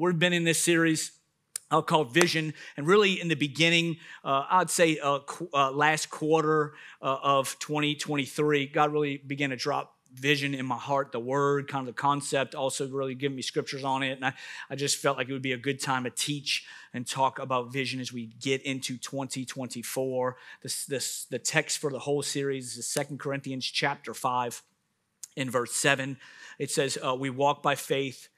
we've been in this series uh, called Vision. And really, in the beginning, uh, I'd say uh, qu- uh, last quarter uh, of 2023, God really began to drop vision in my heart, the word, kind of the concept, also really giving me scriptures on it. And I, I just felt like it would be a good time to teach and talk about vision as we get into 2024. This, this, the text for the whole series is Second Corinthians chapter 5 in verse 7. It says, uh, We walk by faith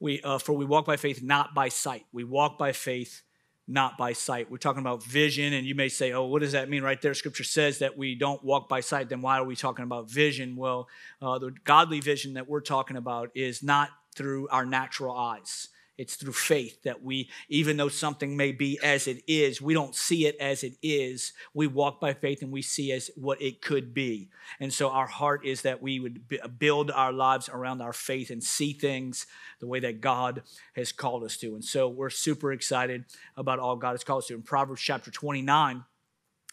we, uh, for we walk by faith, not by sight. We walk by faith, not by sight. We're talking about vision, and you may say, oh, what does that mean right there? Scripture says that we don't walk by sight. Then why are we talking about vision? Well, uh, the godly vision that we're talking about is not through our natural eyes. It's through faith that we, even though something may be as it is, we don't see it as it is. We walk by faith and we see as what it could be. And so our heart is that we would build our lives around our faith and see things the way that God has called us to. And so we're super excited about all God has called us to. In Proverbs chapter 29,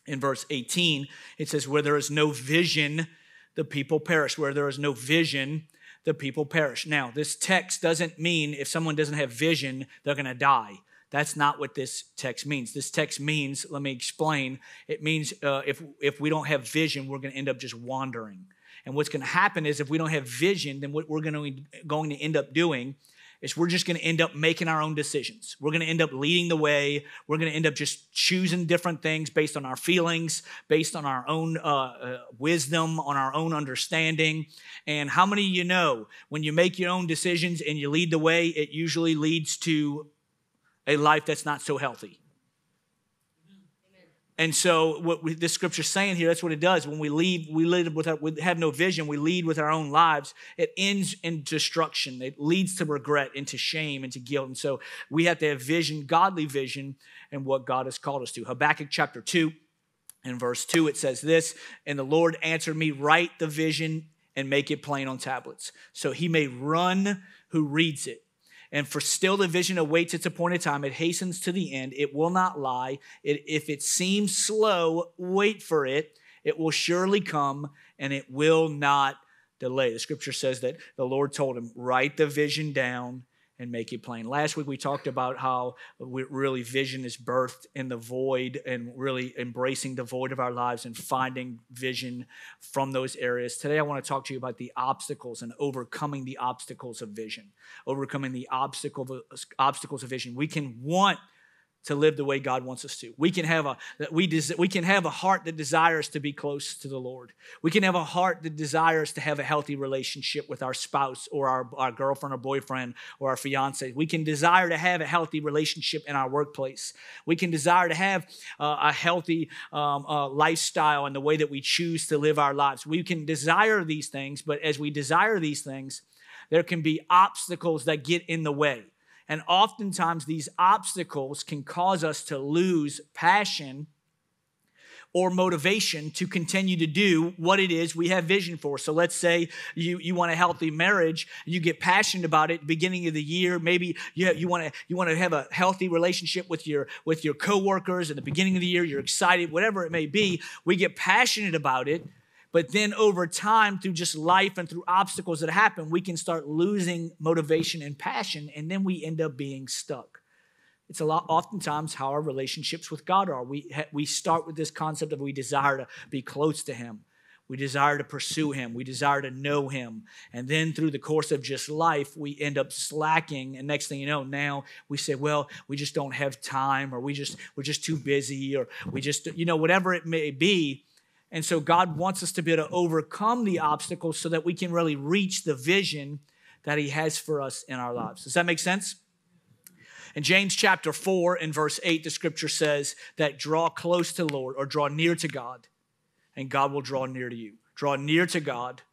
in verse 18, it says, Where there is no vision, the people perish. Where there is no vision, the people perish. Now, this text doesn't mean if someone doesn't have vision, they're going to die. That's not what this text means. This text means, let me explain, it means uh, if, if we don't have vision, we're going to end up just wandering. And what's going to happen is if we don't have vision, then what we're going to, going to end up doing is we're just going to end up making our own decisions. We're going to end up leading the way. We're going to end up just choosing different things based on our feelings, based on our own uh, uh, wisdom, on our own understanding. And how many you know when you make your own decisions and you lead the way, it usually leads to a life that's not so healthy? And so, what we, this scripture is saying here, that's what it does. When we lead, we live with our, we have no vision. We lead with our own lives. It ends in destruction. It leads to regret, into shame, into guilt. And so, we have to have vision, godly vision, and what God has called us to. Habakkuk chapter two, in verse two, it says this: "And the Lord answered me, write the vision and make it plain on tablets, so he may run who reads it." And for still the vision awaits its appointed time. It hastens to the end. It will not lie. It, if it seems slow, wait for it. It will surely come and it will not delay. The scripture says that the Lord told him, write the vision down and make it plain. Last week we talked about how we really vision is birthed in the void and really embracing the void of our lives and finding vision from those areas. Today I want to talk to you about the obstacles and overcoming the obstacles of vision. Overcoming the obstacle, obstacles of vision. We can want to live the way God wants us to. We can have a we des, we can have a heart that desires to be close to the Lord. We can have a heart that desires to have a healthy relationship with our spouse or our, our girlfriend or boyfriend or our fiance. We can desire to have a healthy relationship in our workplace. We can desire to have uh, a healthy um, uh, lifestyle and the way that we choose to live our lives. We can desire these things, but as we desire these things, there can be obstacles that get in the way. And oftentimes, these obstacles can cause us to lose passion or motivation to continue to do what it is we have vision for. So let's say you, you want a healthy marriage, you get passionate about it beginning of the year. Maybe you, you want to you want to have a healthy relationship with your with your coworkers at the beginning of the year. You're excited, whatever it may be. We get passionate about it, but then over time, through just life and through obstacles that happen, we can start losing motivation and passion, and then we end up being stuck. It's a lot, oftentimes, how our relationships with God are. We, we start with this concept of we desire to be close to Him. We desire to pursue Him. We desire to know Him. And then through the course of just life, we end up slacking. And next thing you know, now we say, well, we just don't have time, or we just, we're just too busy, or we just, you know, whatever it may be and so God wants us to be able to overcome the obstacles so that we can really reach the vision that He has for us in our lives. Does that make sense? In James chapter 4 and verse 8, the scripture says that draw close to the Lord or draw near to God, and God will draw near to you. Draw near to God,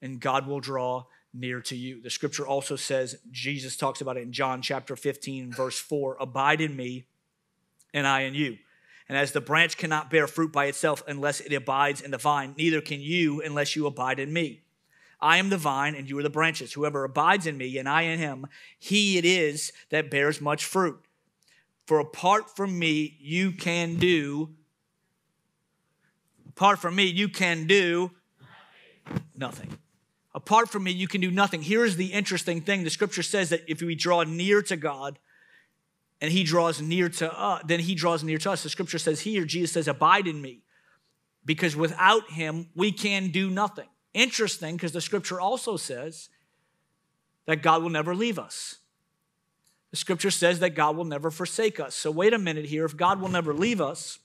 and God will draw near to you. The scripture also says, Jesus talks about it in John chapter 15, verse 4 Abide in me, and I in you and as the branch cannot bear fruit by itself unless it abides in the vine, neither can you unless you abide in me. I am the vine, and you are the branches. Whoever abides in me, and I in him, he it is that bears much fruit. For apart from me, you can do, apart from me, you can do nothing. Apart from me, you can do nothing. Here's the interesting thing the scripture says that if we draw near to God, and he draws near to us, then he draws near to us. The scripture says here, Jesus says, Abide in me, because without him, we can do nothing. Interesting, because the scripture also says that God will never leave us. The scripture says that God will never forsake us. So, wait a minute here. If God will never leave us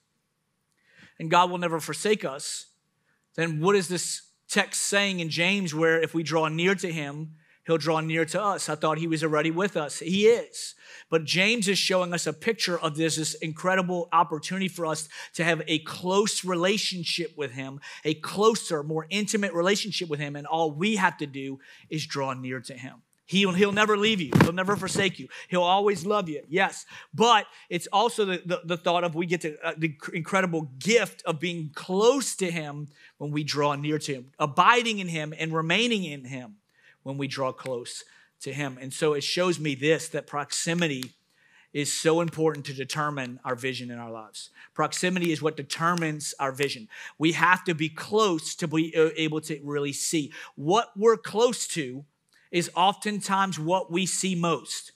and God will never forsake us, then what is this text saying in James where if we draw near to him, he'll draw near to us? I thought he was already with us. He is. But James is showing us a picture of this, this incredible opportunity for us to have a close relationship with him, a closer, more intimate relationship with him. And all we have to do is draw near to him. He'll, he'll never leave you. He'll never forsake you. He'll always love you. Yes. But it's also the, the, the thought of we get to, uh, the incredible gift of being close to Him when we draw near to Him, abiding in Him and remaining in Him when we draw close to Him. And so it shows me this that proximity is so important to determine our vision in our lives. Proximity is what determines our vision. We have to be close to be uh, able to really see what we're close to is oftentimes what we see most.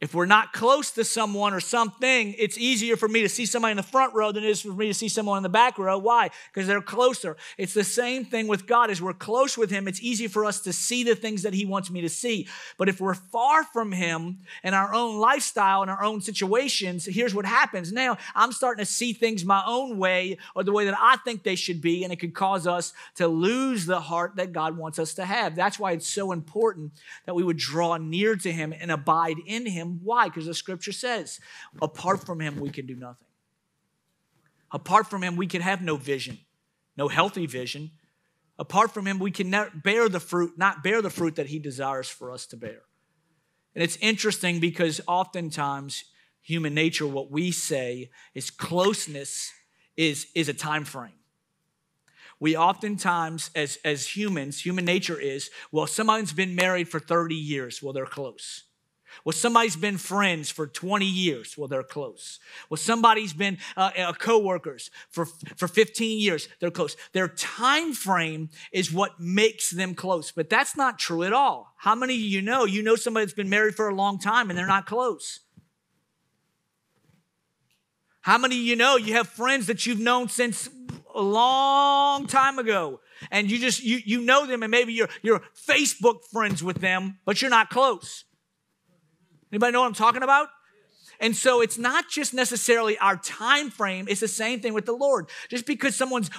If we're not close to someone or something, it's easier for me to see somebody in the front row than it is for me to see someone in the back row. Why? Because they're closer. It's the same thing with God. As we're close with Him, it's easy for us to see the things that He wants me to see. But if we're far from Him in our own lifestyle and our own situations, here's what happens. Now I'm starting to see things my own way or the way that I think they should be, and it could cause us to lose the heart that God wants us to have. That's why it's so important that we would draw near to Him and abide in Him him. Why? Because the scripture says, apart from him, we can do nothing. Apart from him, we can have no vision, no healthy vision. Apart from him, we can bear the fruit, not bear the fruit that he desires for us to bear. And it's interesting because oftentimes human nature, what we say is closeness is, is a time frame. We oftentimes, as, as humans, human nature is, well, someone's been married for 30 years, well, they're close. Well, somebody's been friends for 20 years. Well, they're close. Well, somebody's been uh, uh, co-workers for, for 15 years. They're close. Their time frame is what makes them close. But that's not true at all. How many of you know? You know somebody that's been married for a long time and they're not close. How many of you know you have friends that you've known since a long time ago and you just you you know them and maybe you're you're Facebook friends with them, but you're not close. Anybody know what I'm talking about? And so it's not just necessarily our time frame, it's the same thing with the Lord. Just because someone's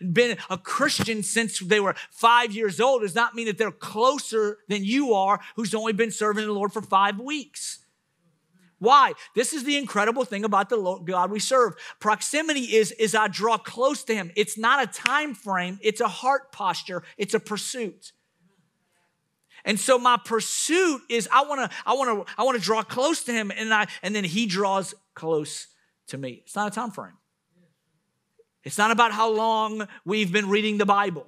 been a Christian since they were five years old does not mean that they're closer than you are who's only been serving the Lord for five weeks. Why? This is the incredible thing about the Lord, God we serve. Proximity is, is I draw close to Him. It's not a time frame, it's a heart posture, it's a pursuit. And so my pursuit is I want to I want to I want to draw close to him and I and then he draws close to me. It's not a time frame. It's not about how long we've been reading the Bible.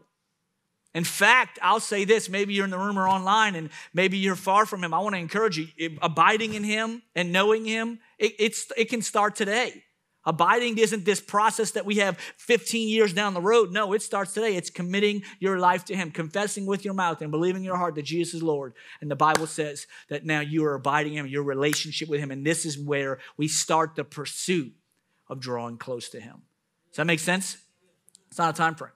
In fact, I'll say this maybe you're in the room or online and maybe you're far from him. I want to encourage you abiding in him and knowing him, it, it's, it can start today. Abiding isn't this process that we have 15 years down the road. No, it starts today. It's committing your life to Him, confessing with your mouth and believing in your heart that Jesus is Lord. And the Bible says that now you are abiding in Him, your relationship with Him. And this is where we start the pursuit of drawing close to Him. Does that make sense? It's not a time frame.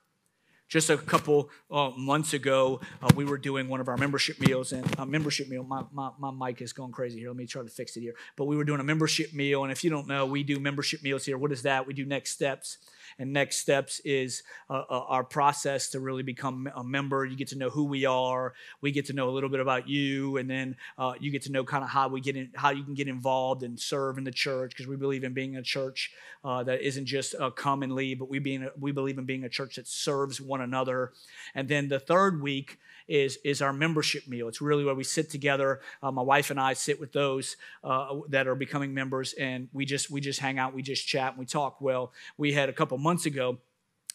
Just a couple uh, months ago, uh, we were doing one of our membership meals, and a membership meal. My, my, my mic is going crazy here. Let me try to fix it here. But we were doing a membership meal, and if you don't know, we do membership meals here. What is that? We do next steps and next steps is uh, uh, our process to really become a member. You get to know who we are. We get to know a little bit about you, and then uh, you get to know kind of how we get in, how you can get involved and serve in the church because we believe in being a church uh, that isn't just a come and leave, but we being we believe in being a church that serves one another. And then the third week is, is our membership meal. It's really where we sit together. Uh, my wife and I sit with those uh, that are becoming members, and we just we just hang out, we just chat, and we talk. Well, we had a couple months ago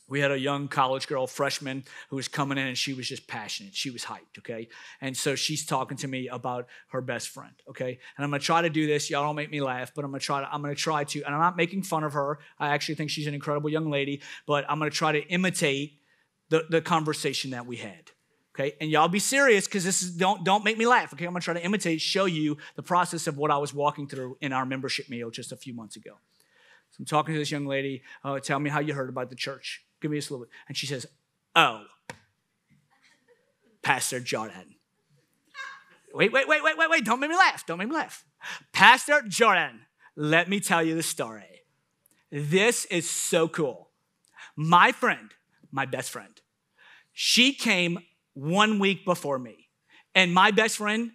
we had a young college girl, freshman, who was coming in and she was just passionate. She was hyped, okay? And so she's talking to me about her best friend, okay? And I'm gonna try to do this. Y'all don't make me laugh, but I'm gonna try to, I'm gonna try to, and I'm not making fun of her. I actually think she's an incredible young lady, but I'm gonna try to imitate the, the conversation that we had. Okay, and y'all be serious because this is don't don't make me laugh. Okay, I'm gonna try to imitate, show you the process of what I was walking through in our membership meal just a few months ago. So I'm talking to this young lady. Uh, tell me how you heard about the church. Give me a little bit. And she says, "Oh, Pastor Jordan." Wait, wait, wait, wait, wait, wait! Don't make me laugh. Don't make me laugh. Pastor Jordan, let me tell you the story. This is so cool. My friend, my best friend, she came one week before me. And my best friend,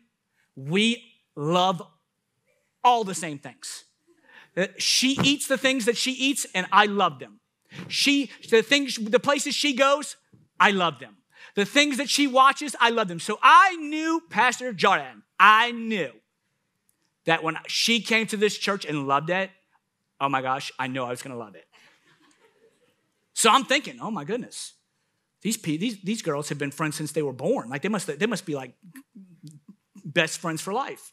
we love all the same things. Uh, she eats the things that she eats, and I love them. She, the things, the places she goes, I love them. The things that she watches, I love them. So I knew Pastor Jordan. I knew that when she came to this church and loved it, oh my gosh, I know I was gonna love it. So I'm thinking, oh my goodness, these, these, these girls have been friends since they were born. Like they must, they must be like best friends for life.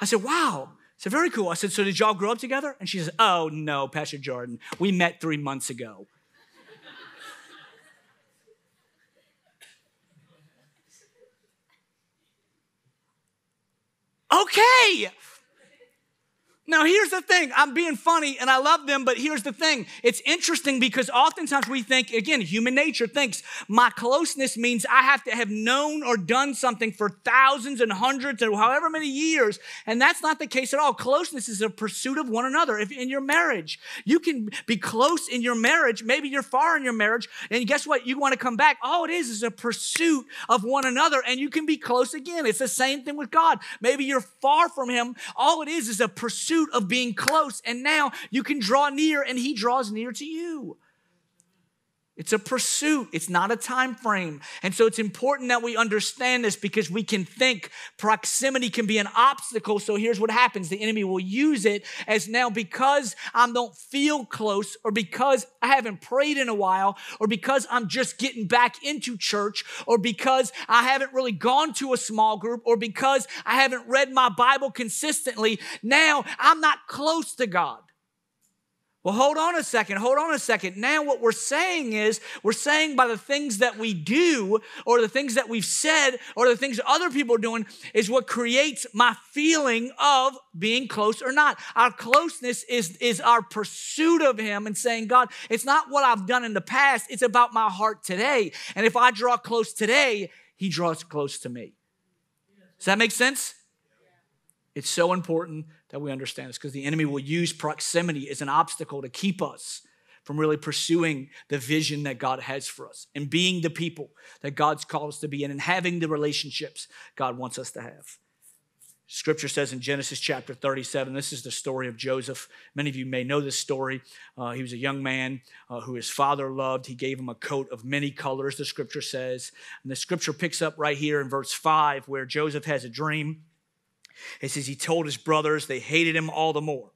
I said, wow. Said, very cool. I said, so did y'all grow up together? And she says, oh no, Pastor Jordan, we met three months ago. okay. Now, here's the thing I'm being funny and I love them, but here's the thing it's interesting because oftentimes we think, again, human nature thinks my closeness means I have to have known or done something for thousands and hundreds or however many years. And that's not the case at all. Closeness is a pursuit of one another. If in your marriage, you can be close in your marriage, maybe you're far in your marriage, and guess what? You want to come back. All it is is a pursuit of one another, and you can be close again. It's the same thing with God. Maybe you're far from Him. All it is is a pursuit pursuit of being close. And now you can draw near and he draws near to you. It's a pursuit. It's not a time frame. And so it's important that we understand this because we can think proximity can be an obstacle. So here's what happens. The enemy will use it as now because I don't feel close or because I haven't prayed in a while or because I'm just getting back into church or because I haven't really gone to a small group or because I haven't read my Bible consistently. Now I'm not close to God. Well, hold on a second. Hold on a second. Now, what we're saying is, we're saying by the things that we do, or the things that we've said, or the things other people are doing, is what creates my feeling of being close or not. Our closeness is, is our pursuit of Him and saying, God, it's not what I've done in the past, it's about my heart today. And if I draw close today, He draws close to me. Does that make sense? It's so important that we understand this because the enemy will use proximity as an obstacle to keep us from really pursuing the vision that God has for us and being the people that God's called us to be in and having the relationships God wants us to have. Scripture says in Genesis chapter 37, this is the story of Joseph. Many of you may know this story. Uh, he was a young man uh, who his father loved. He gave him a coat of many colors, the scripture says. And the scripture picks up right here in verse 5, where Joseph has a dream. It says, He told his brothers, they hated him all the more.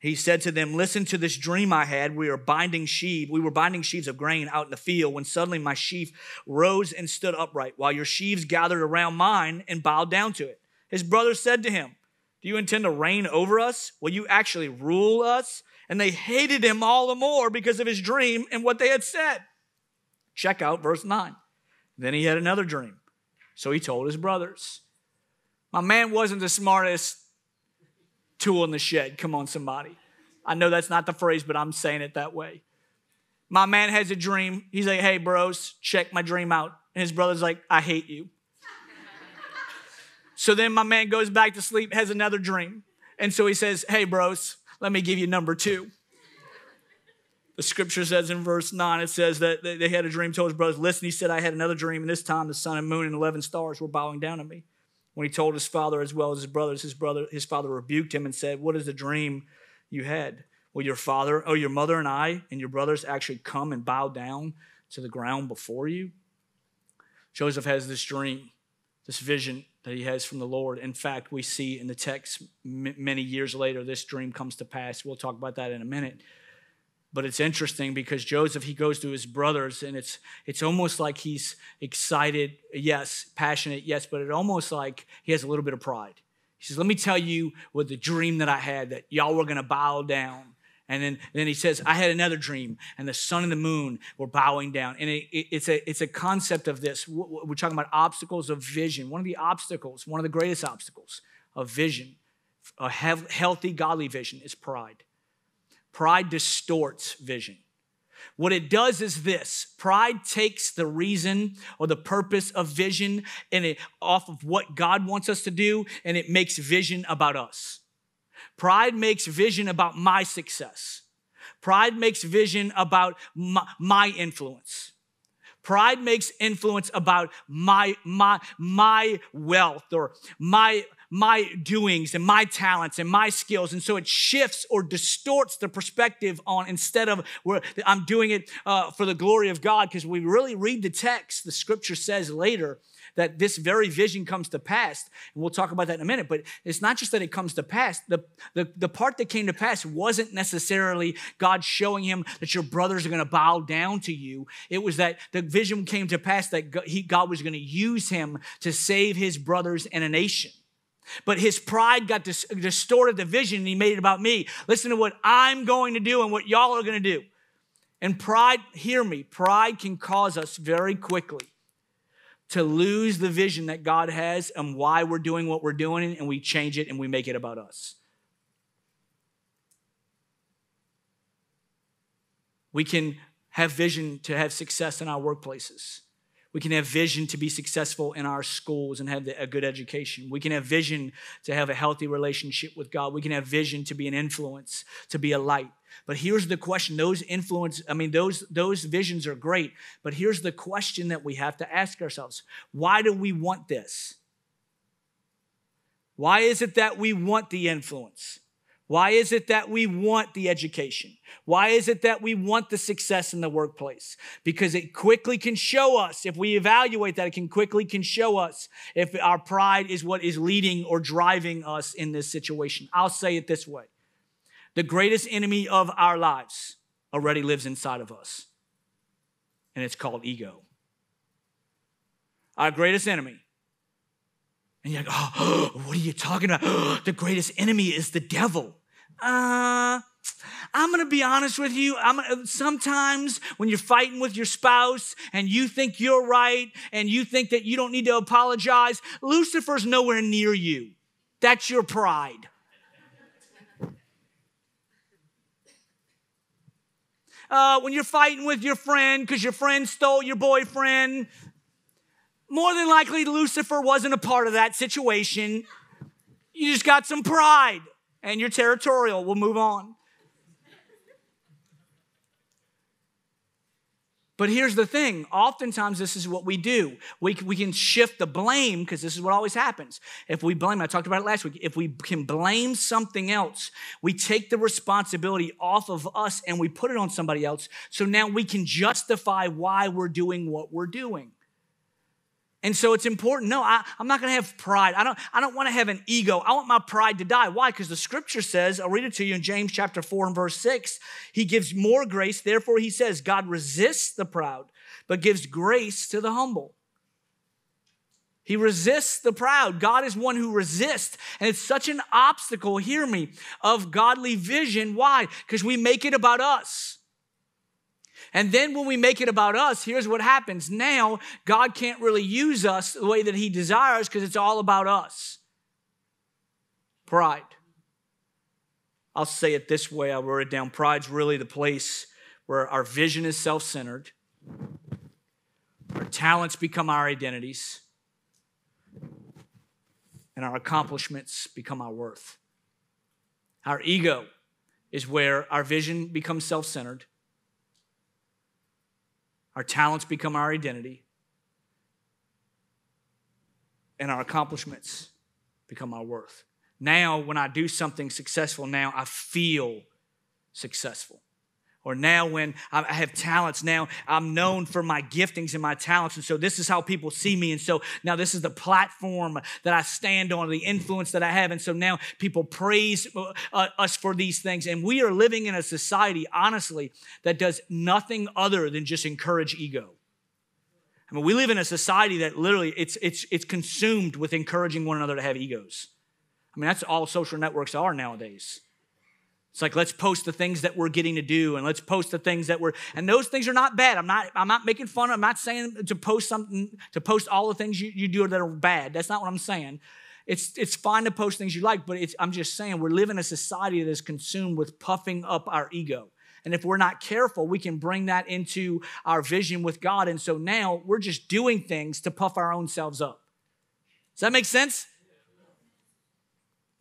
He said to them, Listen to this dream I had. We were binding sheaves. We were binding sheaves of grain out in the field when suddenly my sheaf rose and stood upright, while your sheaves gathered around mine and bowed down to it. His brothers said to him, Do you intend to reign over us? Will you actually rule us? And they hated him all the more because of his dream and what they had said. Check out verse 9. Then he had another dream. So he told his brothers. My man wasn't the smartest tool in the shed. Come on, somebody. I know that's not the phrase, but I'm saying it that way. My man has a dream. He's like, hey, bros, check my dream out. And his brother's like, I hate you. so then my man goes back to sleep, has another dream. And so he says, hey, bros, let me give you number two. The scripture says in verse 9, it says that they had a dream, told his brothers, listen, he said, I had another dream, and this time the sun and moon and 11 stars were bowing down to me. When he told his father as well as his brothers, his brother, his father rebuked him and said, What is the dream you had? Will your father, oh, your mother and I and your brothers actually come and bow down to the ground before you? Joseph has this dream, this vision that he has from the Lord. In fact, we see in the text many years later, this dream comes to pass. We'll talk about that in a minute. But it's interesting because Joseph, he goes to his brothers, and it's it's almost like he's excited, yes, passionate, yes, but it almost like he has a little bit of pride. He says, Let me tell you what the dream that I had that y'all were gonna bow down And then, then he says, I had another dream, and the sun and the moon were bowing down. And it, it, it's, a, it's a concept of this. We're talking about obstacles of vision. One of the obstacles, one of the greatest obstacles of vision, a healthy, godly vision, is pride. Pride distorts vision. What it does is this pride takes the reason or the purpose of vision and it off of what God wants us to do, and it makes vision about us. Pride makes vision about my success. Pride makes vision about my, my influence. Pride makes influence about my, my, my wealth or my, my doings and my talents and my skills. And so it shifts or distorts the perspective on instead of where I'm doing it uh, for the glory of God. Because we really read the text, the scripture says later that this very vision comes to pass. And we'll talk about that in a minute. But it's not just that it comes to pass. The, the, the part that came to pass wasn't necessarily God showing him that your brothers are going to bow down to you. It was that the vision came to pass that God, God was going to use him to save his brothers and a nation. But his pride got dis- distorted the vision and he made it about me. Listen to what I'm going to do and what y'all are going to do. And pride, hear me, pride can cause us very quickly to lose the vision that God has and why we're doing what we're doing, and we change it and we make it about us. We can have vision to have success in our workplaces. We can have vision to be successful in our schools and have a good education. We can have vision to have a healthy relationship with God. We can have vision to be an influence, to be a light. But here's the question those influence, I mean, those, those visions are great, but here's the question that we have to ask ourselves why do we want this? Why is it that we want the influence? Why is it that we want the education? Why is it that we want the success in the workplace? Because it quickly can show us, if we evaluate that, it can quickly can show us if our pride is what is leading or driving us in this situation. I'll say it this way. The greatest enemy of our lives already lives inside of us. And it's called ego. Our greatest enemy and you're like, oh, what are you talking about? the greatest enemy is the devil. Uh, I'm gonna be honest with you. I'm sometimes when you're fighting with your spouse and you think you're right and you think that you don't need to apologize, Lucifer's nowhere near you. That's your pride. Uh, when you're fighting with your friend because your friend stole your boyfriend, more than likely Lucifer wasn't a part of that situation. You just got some pride and you're territorial. We'll move on. But here's the thing oftentimes, this is what we do. We, we can shift the blame because this is what always happens. If we blame, I talked about it last week, if we can blame something else, we take the responsibility off of us and we put it on somebody else. So now we can justify why we're doing what we're doing. And so it's important. No, I, am not going to have pride. I don't, I don't want to have an ego. I want my pride to die. Why? Because the scripture says, I'll read it to you in James chapter 4 and verse 6. He gives more grace. Therefore, he says, God resists the proud, but gives grace to the humble. He resists the proud. God is one who resists. And it's such an obstacle, hear me, of godly vision. Why? Because we make it about us. And then when we make it about us, here's what happens. Now, God can't really use us the way that He desires because it's all about us. Pride. I'll say it this way I wrote it down. Pride's really the place where our vision is self centered, our talents become our identities, and our accomplishments become our worth. Our ego is where our vision becomes self centered our talents become our identity. And our accomplishments become our worth. Now, when I do something successful, now I feel successful. Or now, when I have talents, now I'm known for my giftings and my talents. And so, this is how people see me. And so, now this is the platform that I stand on, the influence that I have. And so, now people praise uh, uh, us for these things. And we are living in a society, honestly, that does nothing other than just encourage ego. I mean, we live in a society that literally it's, it's, it's consumed with encouraging one another to have egos. I mean, that's all social networks are nowadays. It's like let's post the things that we're getting to do and let's post the things that we're and those things are not bad. I'm not I'm not making fun. I'm not saying to post something to post all the things you, you do that are bad. That's not what I'm saying. It's it's fine to post things you like, but I'm just saying we're living in a society that is consumed with puffing up our ego. And if we're not careful, we can bring that into our vision with God. And so now we're just doing things to puff our own selves up. Does that make sense?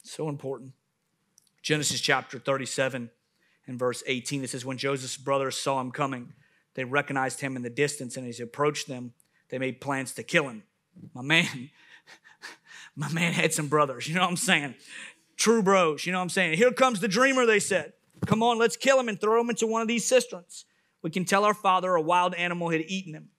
So important. Genesis chapter 37 and verse 18, it says, When Joseph's brothers saw him coming, they recognized him in the distance, and as he approached them, they made plans to kill him. My man, my man had some brothers, you know what I'm saying? True bros, you know what I'm saying? Here comes the dreamer, they said. Come on, let's kill him and throw him into one of these cisterns. We can tell our father a wild animal had eaten him.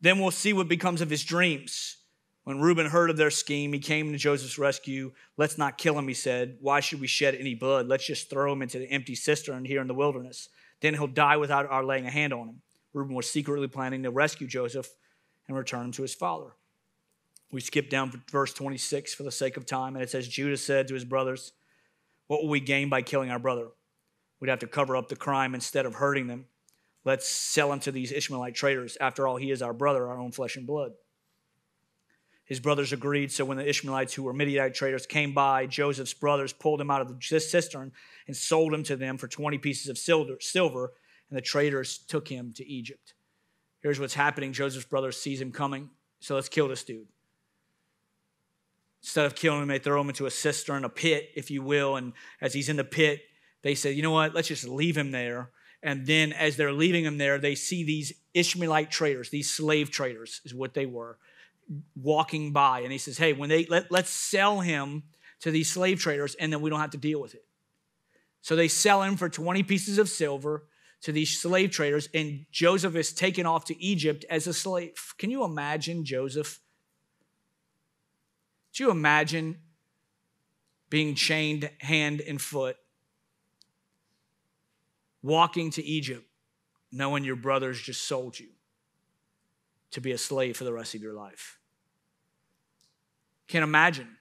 Then we'll see what becomes of his dreams. When Reuben heard of their scheme, he came to Joseph's rescue. Let's not kill him, he said. Why should we shed any blood? Let's just throw him into the empty cistern here in the wilderness. Then he'll die without our laying a hand on him. Reuben was secretly planning to rescue Joseph and return him to his father. We skip down to verse 26 for the sake of time, and it says Judah said to his brothers, What will we gain by killing our brother? We'd have to cover up the crime instead of hurting them. Let's sell him to these Ishmaelite traders. After all, he is our brother, our own flesh and blood. His brothers agreed. So when the Ishmaelites, who were Midianite traders, came by, Joseph's brothers pulled him out of the cistern and sold him to them for 20 pieces of silver, and the traders took him to Egypt. Here's what's happening Joseph's brothers sees him coming, so let's kill this dude. Instead of killing him, they throw him into a cistern, a pit, if you will. And as he's in the pit, they say, you know what, let's just leave him there. And then as they're leaving him there, they see these Ishmaelite traders, these slave traders, is what they were walking by and he says, Hey, when they let, let's sell him to these slave traders and then we don't have to deal with it. So they sell him for 20 pieces of silver to these slave traders, and Joseph is taken off to Egypt as a slave. Can you imagine Joseph? Do you imagine being chained hand and foot, walking to Egypt, knowing your brothers just sold you? to be a slave for the rest of your life. Can't imagine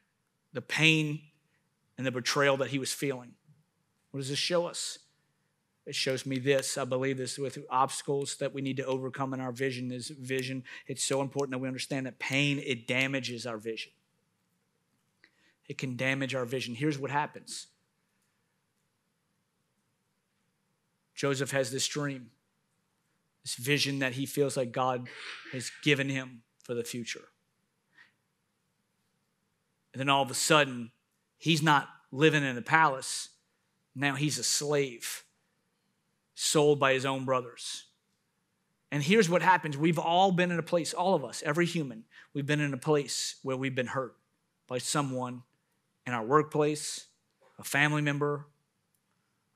the pain and the betrayal that he was feeling. What does this show us? It shows me this. I believe this with obstacles that we need to overcome in our vision is vision. It's so important that we understand that pain, it damages our vision. It can damage our vision. Here's what happens. Joseph has this dream this vision that he feels like God has given him for the future. And then all of a sudden, he's not living in the palace. Now he's a slave, sold by his own brothers. And here's what happens we've all been in a place, all of us, every human, we've been in a place where we've been hurt by someone in our workplace, a family member,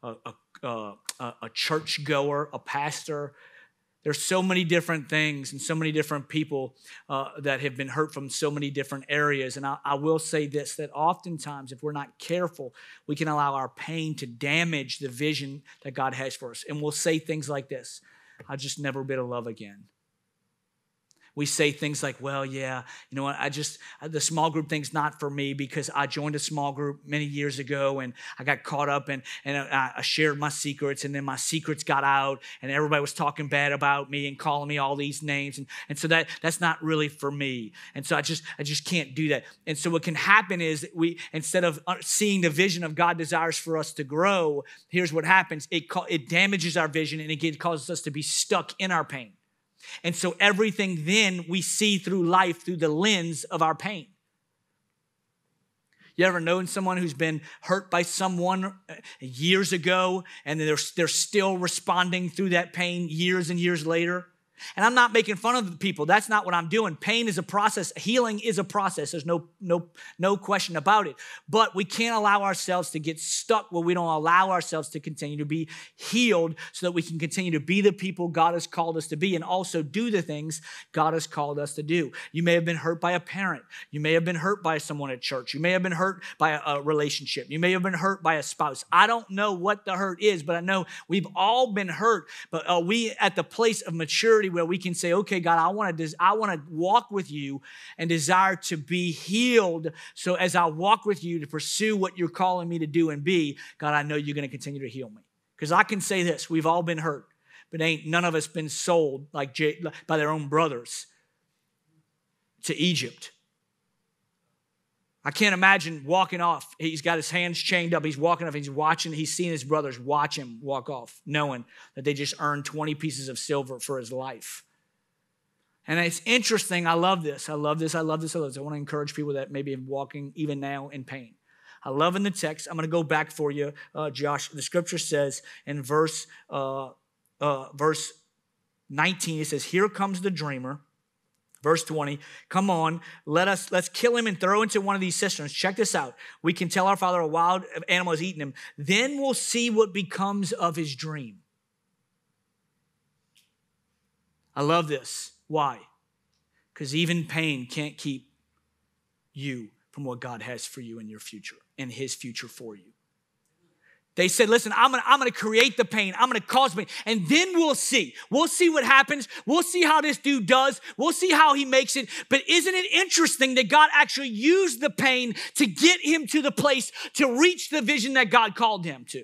a, a, uh, a, a church goer, a pastor, there's so many different things and so many different people uh, that have been hurt from so many different areas. And I, I will say this that oftentimes, if we're not careful, we can allow our pain to damage the vision that God has for us. And we'll say things like this I'll just never be to love again we say things like, well, yeah, you know what, I just, the small group thing's not for me because I joined a small group many years ago and I got caught up and, and I shared my secrets and then my secrets got out and everybody was talking bad about me and calling me all these names. And, and so that, that's not really for me. And so I just, I just can't do that. And so what can happen is that we, instead of uh, seeing the vision of God desires for us to grow, here's what happens. It, it damages our vision and it causes us to be stuck in our pain. And so everything then we see through life through the lens of our pain. You ever known someone who's been hurt by someone uh, years ago and they're, they're still responding through that pain years and years later? And I'm not making fun of the people. That's not what I'm doing. Pain is a process. Healing is a process. There's no, no, no question about it. But we can't allow ourselves to get stuck where we don't allow ourselves to continue to be healed so that we can continue to be the people God has called us to be and also do the things God has called us to do. You may have been hurt by a parent. You may have been hurt by someone at church. You may have been hurt by a, a relationship. You may have been hurt by a spouse. I don't know what the hurt is, but I know we've all been hurt. But are we at the place of maturity maturity where we can say, okay, God, I want to, I want to walk with you and desire to be healed. So as I walk with you to pursue what you're calling me to do and be, God, I know you're going to continue to heal me. Because I can say this, we've all been hurt, but ain't none of us been sold like by their own brothers to Egypt. I can't imagine walking off. He's got his hands chained up. He's walking off. He's watching. He's seeing his brothers watch him walk off, knowing that they just earned 20 pieces of silver for his life. And it's interesting. I love this. I love this. I love this. I love this. I want to encourage people that maybe are walking even now in pain. I love in the text. I'm going to go back for you, uh, Josh. The scripture says in verse uh, uh, verse 19, it says, "Here comes the dreamer." Verse 20, come on, let us let's kill him and throw into one of these cisterns. Check this out. We can tell our father a wild animal has eaten him. Then we'll see what becomes of his dream. I love this. Why? Because even pain can't keep you from what God has for you in your future and his future for you. They said, listen, I'm gonna, I'm gonna create the pain. I'm gonna cause pain. And then we'll see. We'll see what happens. We'll see how this dude does. We'll see how he makes it. But isn't it interesting that God actually used the pain to get him to the place to reach the vision that God called him to?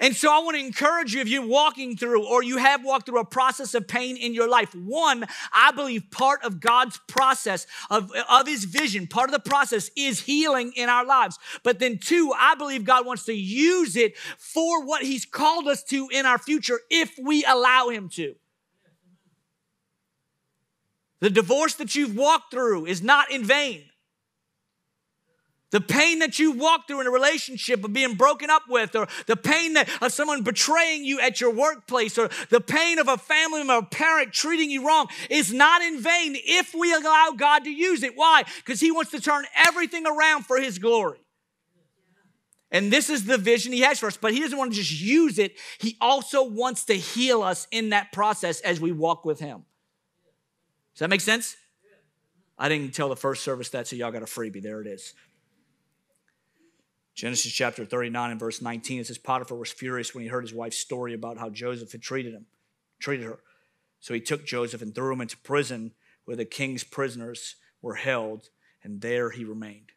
And so I want to encourage you if you're walking through or you have walked through a process of pain in your life. One, I believe part of God's process of, of his vision, part of the process is healing in our lives. But then two, I believe God wants to use it for what he's called us to in our future if we allow him to. The divorce that you've walked through is not in vain. The pain that you walk through in a relationship of being broken up with, or the pain that, of someone betraying you at your workplace, or the pain of a family member, a parent treating you wrong is not in vain if we allow God to use it. Why? Because He wants to turn everything around for His glory. And this is the vision He has for us, but He doesn't want to just use it, He also wants to heal us in that process as we walk with Him. Does that make sense? I didn't tell the first service that, so y'all got a freebie. There it is. Genesis chapter 39 and verse 19, it says Potiphar was furious when he heard his wife's story about how Joseph had treated him, treated her. So he took Joseph and threw him into prison where the king's prisoners were held, and there he remained.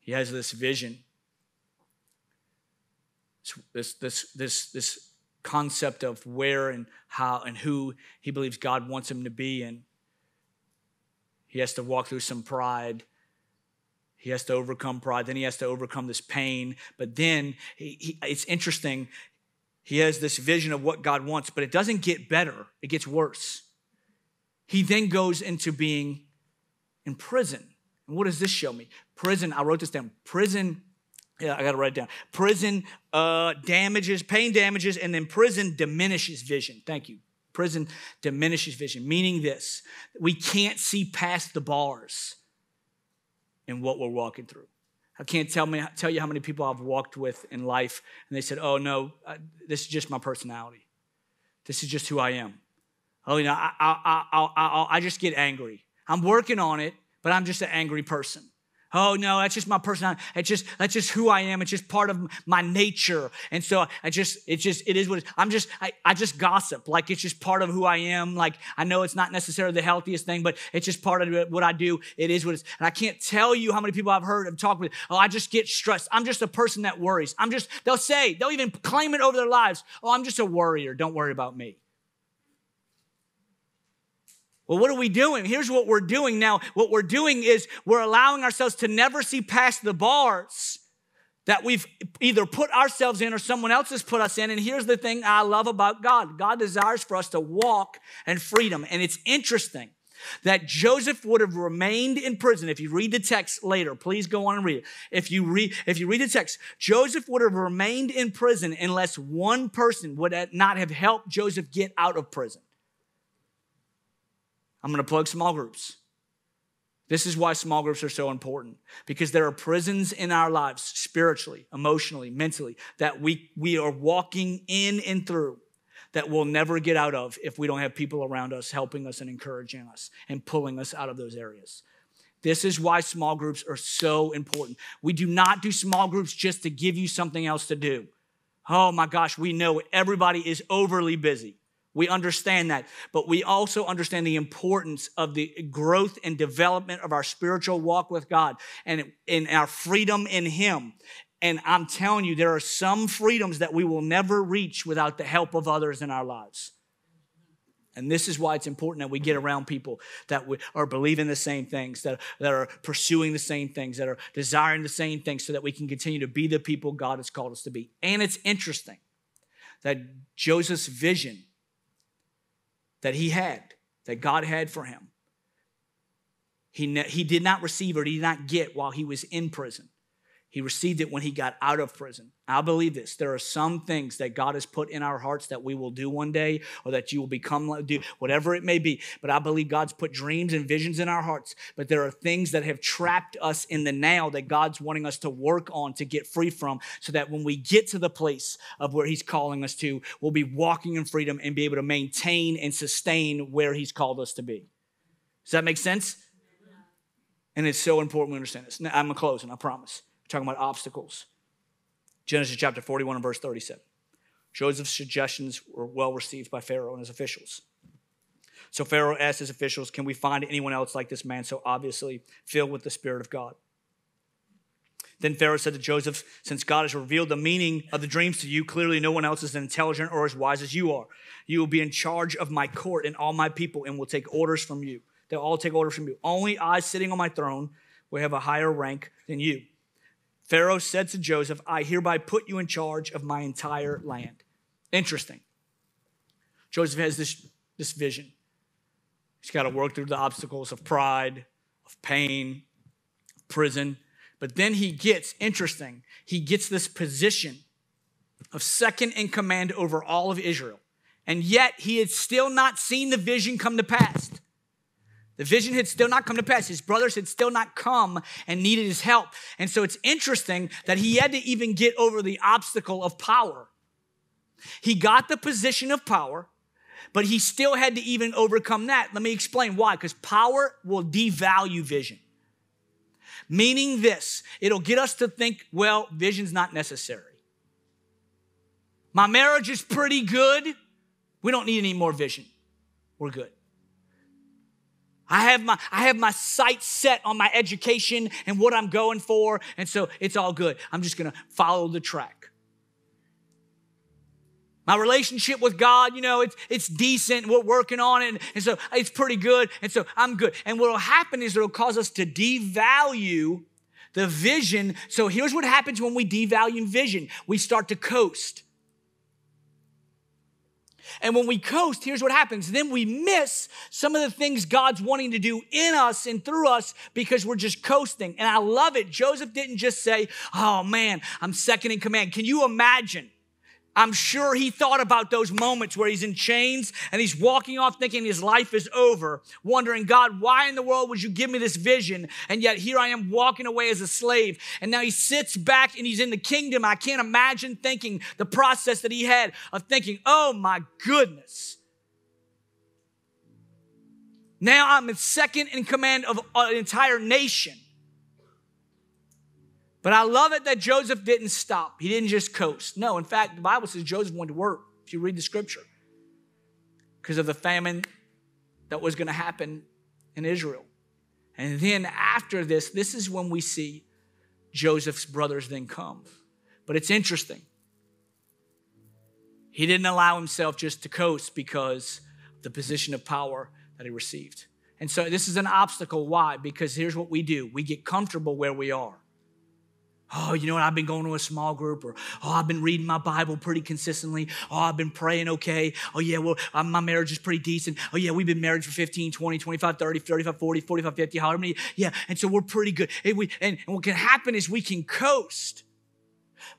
He has this vision, this, this, this, this concept of where and how and who he believes God wants him to be, and he has to walk through some pride he has to overcome pride. Then he has to overcome this pain. But then he, he, it's interesting. He has this vision of what God wants, but it doesn't get better, it gets worse. He then goes into being in prison. And what does this show me? Prison, I wrote this down. Prison, yeah, I got to write it down. Prison uh, damages, pain damages, and then prison diminishes vision. Thank you. Prison diminishes vision, meaning this we can't see past the bars in what we're walking through. I can't tell, me, tell you how many people I've walked with in life, and they said, Oh, no, this is just my personality. This is just who I am. Oh, you know, I, I, I, I, I just get angry. I'm working on it, but I'm just an angry person. Oh no, that's just my personality. It's just that's just who I am. It's just part of my nature. And so I just it just it is what I'm just I, I just gossip. Like it's just part of who I am. Like I know it's not necessarily the healthiest thing, but it's just part of what I do. It is what it is. And I can't tell you how many people I've heard and talked with. Oh, I just get stressed. I'm just a person that worries. I'm just they'll say, they'll even claim it over their lives. Oh, I'm just a worrier. Don't worry about me. Well, what are we doing? Here's what we're doing now. What we're doing is we're allowing ourselves to never see past the bars that we've either put ourselves in or someone else has put us in. And here's the thing I love about God God desires for us to walk in freedom. And it's interesting that Joseph would have remained in prison. If you read the text later, please go on and read it. If you read, if you read the text, Joseph would have remained in prison unless one person would not have helped Joseph get out of prison. I'm going to plug small groups. This is why small groups are so important because there are prisons in our lives, spiritually, emotionally, mentally, that we, we are walking in and through that we'll never get out of if we don't have people around us helping us and encouraging us and pulling us out of those areas. This is why small groups are so important. We do not do small groups just to give you something else to do. Oh my gosh, we know everybody is overly busy. We understand that. But we also understand the importance of the growth and development of our spiritual walk with God and in our freedom in Him. And I'm telling you, there are some freedoms that we will never reach without the help of others in our lives. And this is why it's important that we get around people that are believing the same things, that, that are pursuing the same things, that are desiring the same things, so that we can continue to be the people God has called us to be. And it's interesting that Joseph's vision that he had, that God had for him, he, he did not receive or did not get while he was in prison. He received it when he got out of prison. I believe this. There are some things that God has put in our hearts that we will do one day or that you will become, do whatever it may be. But I believe God's put dreams and visions in our hearts. But there are things that have trapped us in the now that God's wanting us to work on to get free from so that when we get to the place of where He's calling us to, we'll be walking in freedom and be able to maintain and sustain where He's called us to be. Does that make sense? And it's so important we understand this. Now, I'm closing, I promise. We're talking about obstacles. Genesis chapter 41 and verse 37. Joseph's suggestions were well received by Pharaoh and his officials. So Pharaoh asked his officials, Can we find anyone else like this man so obviously filled with the Spirit of God? Then Pharaoh said to Joseph, Since God has revealed the meaning of the dreams to you, clearly no one else is as intelligent or as wise as you are. You will be in charge of my court and all my people and will take orders from you. They'll all take orders from you. Only I, sitting on my throne, will have a higher rank than you. Pharaoh said to Joseph, I hereby put you in charge of my entire land. Interesting. Joseph has this, this vision. He's got to work through the obstacles of pride, of pain, prison. But then he gets, interesting, he gets this position of second in command over all of Israel. And yet he had still not seen the vision come to pass. The vision had still not come to pass. His brothers had still not come and needed his help. And so it's interesting that he had to even get over the obstacle of power. He got the position of power, but he still had to even overcome that. Let me explain why. Because power will devalue vision. Meaning this, it'll get us to think, well, vision's not necessary. My marriage is pretty good. We don't need any more vision. We're good. I have my I have my sights set on my education and what I'm going for, and so it's all good. I'm just gonna follow the track. My relationship with God, you know, it's it's decent. We're working on it, and, and so it's pretty good, and so I'm good. And what will happen is it'll cause us to devalue the vision. So here's what happens when we devalue vision: we start to coast. And when we coast, here's what happens. Then we miss some of the things God's wanting to do in us and through us because we're just coasting. And I love it. Joseph didn't just say, Oh man, I'm second in command. Can you imagine? I'm sure he thought about those moments where he's in chains and he's walking off thinking his life is over, wondering, God, why in the world would you give me this vision? And yet here I am walking away as a slave. And now he sits back and he's in the kingdom. I can't imagine thinking the process that he had of thinking, oh my goodness. Now I'm in second in command of an entire nation. But I love it that Joseph didn't stop. He didn't just coast. No, in fact, the Bible says Joseph went to work, if you read the scripture, because of the famine that was going to happen in Israel. And then after this, this is when we see Joseph's brothers then come. But it's interesting. He didn't allow himself just to coast because of the position of power that he received. And so this is an obstacle. Why? Because here's what we do we get comfortable where we are. Oh, you know what? I've been going to a small group, or oh, I've been reading my Bible pretty consistently. Oh, I've been praying okay. Oh, yeah, well, um, my marriage is pretty decent. Oh, yeah, we've been married for 15, 20, 25, 30, 35, 40, 45, 50, however many. Yeah, and so we're pretty good. And, we, and, and what can happen is we can coast.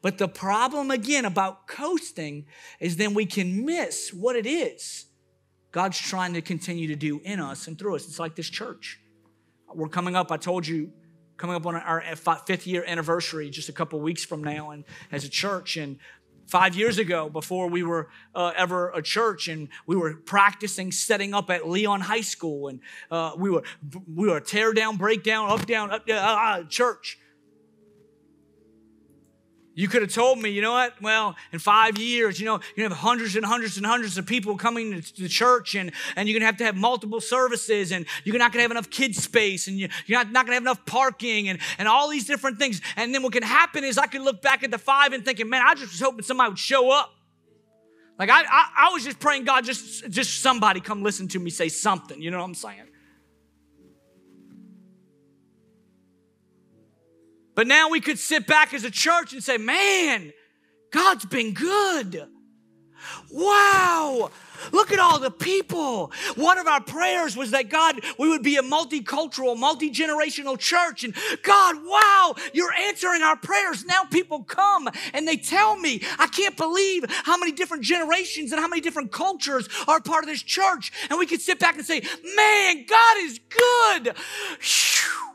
But the problem, again, about coasting is then we can miss what it is God's trying to continue to do in us and through us. It's like this church. We're coming up, I told you coming up on our fifth year anniversary just a couple weeks from now and as a church. And five years ago before we were uh, ever a church and we were practicing setting up at leon high school and uh, we were we were tear down break down up down up down uh, uh church You could have told me, you know what? Well, in five years, you know, you have hundreds and hundreds and hundreds of people coming to the church, and, and you're gonna have to have multiple services, and you're not gonna have enough kid space, and you, you're not, not gonna have enough parking, and, and all these different things. And then what can happen is I can look back at the five and thinking, man, I just was hoping somebody would show up. Like I, I, I was just praying, God, just, just somebody come listen to me say something. You know what I'm saying? But now we could sit back as a church and say, man, God's been good. Wow, look at all the people. One of our prayers was that God, we would be a multicultural, multi generational church. And God, wow, you're answering our prayers. Now people come and they tell me, I can't believe how many different generations and how many different cultures are part of this church. And we could sit back and say, man, God is good. Whew.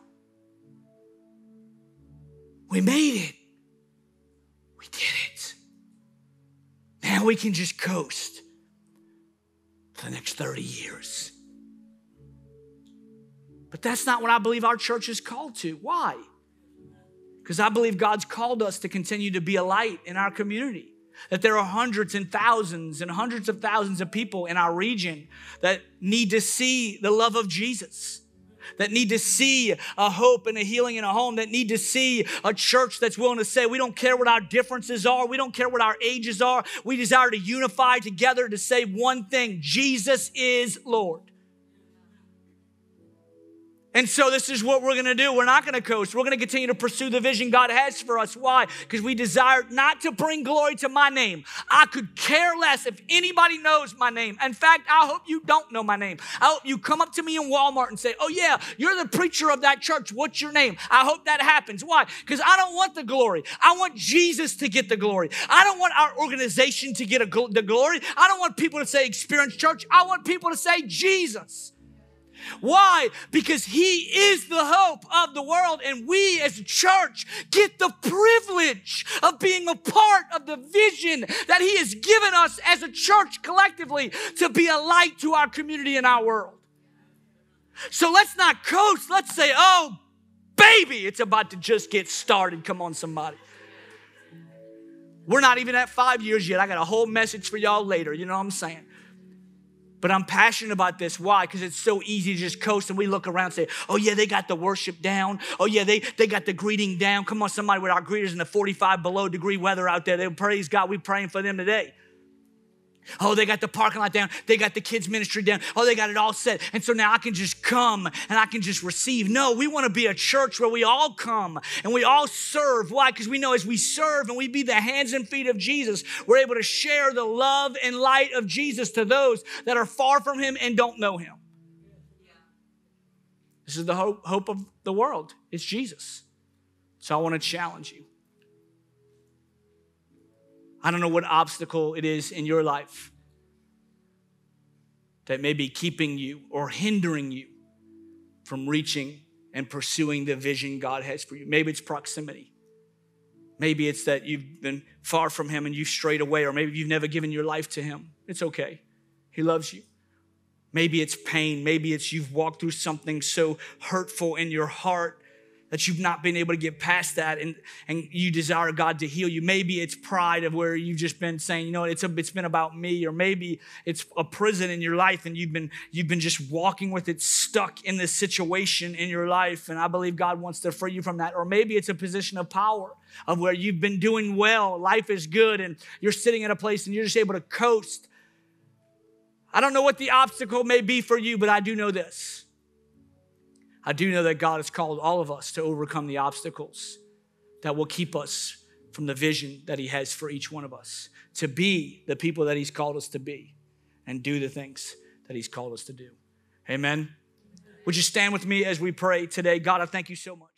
We made it. We did it. Now we can just coast for the next 30 years. But that's not what I believe our church is called to. Why? Because I believe God's called us to continue to be a light in our community. That there are hundreds and thousands and hundreds of thousands of people in our region that need to see the love of Jesus that need to see a hope and a healing in a home, that need to see a church that's willing to say, we don't care what our differences are, we don't care what our ages are, we desire to unify together to say one thing Jesus is Lord. And so this is what we're going to do. We're not going to coast. We're going to continue to pursue the vision God has for us. Why? Because we desire not to bring glory to my name. I could care less if anybody knows my name. In fact, I hope you don't know my name. I hope you come up to me in Walmart and say, "Oh yeah, you're the preacher of that church. What's your name?" I hope that happens. Why? Because I don't want the glory. I want Jesus to get the glory. I don't want our organization to get a, the glory. I don't want people to say Experience Church. I want people to say Jesus. Why? Because He is the hope of the world, and we as a church get the privilege of being a part of the vision that He has given us as a church collectively to be a light to our community and our world. So let's not coast. Let's say, oh, baby, it's about to just get started. Come on, somebody. We're not even at five years yet. I got a whole message for y'all later. You know what I'm saying? But I'm passionate about this. Why? Because it's so easy to just coast and we look around and say, oh, yeah, they got the worship down. Oh, yeah, they, they got the greeting down. Come on, somebody with our greeters in the 45 below degree weather out there. They praise God. We're praying for them today. Oh, they got the parking lot down. They got the kids' ministry down. Oh, they got it all set. And so now I can just come and I can just receive. No, we want to be a church where we all come and we all serve. Why? Because we know as we serve and we be the hands and feet of Jesus, we're able to share the love and light of Jesus to those that are far from Him and don't know Him. This is the hope, hope of the world. It's Jesus. So I want to challenge you. I don't know what obstacle it is in your life that may be keeping you or hindering you from reaching and pursuing the vision God has for you. Maybe it's proximity. Maybe it's that you've been far from Him and you've strayed away, or maybe you've never given your life to Him. It's okay. He loves you. Maybe it's pain. Maybe it's you've walked through something so hurtful in your heart that you've not been able to get past that and, and you desire God to heal you. Maybe it's pride of where you've just been saying, you know, it's, a, it's been about me, or maybe it's a prison in your life and you've been, you've been just walking with it stuck in this situation in your life. And I believe God wants to free you from that. Or maybe it's a position of power of where you've been doing well, life is good, and you're sitting in a place and you're just able to coast. I don't know what the obstacle may be for you, but I do know this I do know that God has called all of us to overcome the obstacles that will keep us from the vision that He has for each one of us, to be the people that He's called us to be and do the things that He's called us to do. Amen. Would you stand with me as we pray today? God, I thank you so much.